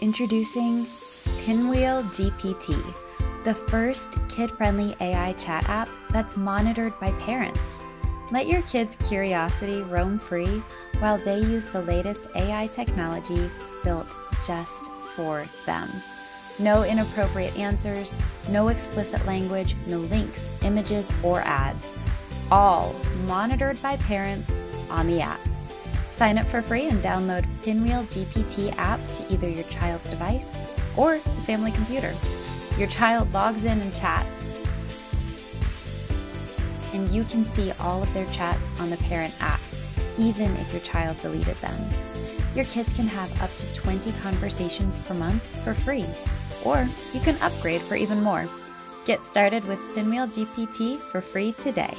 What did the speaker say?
Introducing Pinwheel GPT, the first kid friendly AI chat app that's monitored by parents. Let your kids' curiosity roam free while they use the latest AI technology built just for them. No inappropriate answers, no explicit language, no links, images, or ads. All monitored by parents on the app. Sign up for free and download Pinwheel GPT app to either your child's device or the family computer. Your child logs in and chats, and you can see all of their chats on the parent app, even if your child deleted them. Your kids can have up to 20 conversations per month for free, or you can upgrade for even more. Get started with Pinwheel GPT for free today.